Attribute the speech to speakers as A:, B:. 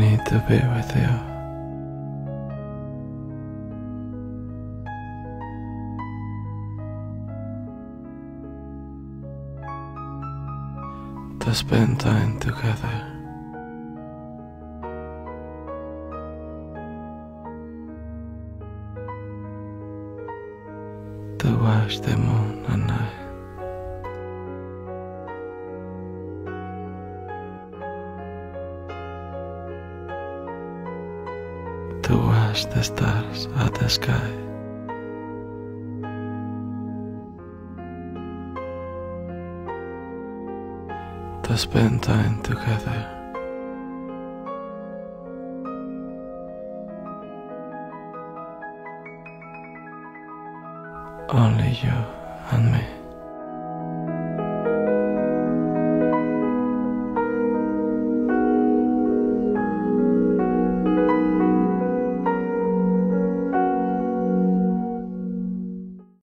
A: to be with you. To spend time together. To watch the moon at night. To watch the stars at the sky. To spend time together. Only you and me.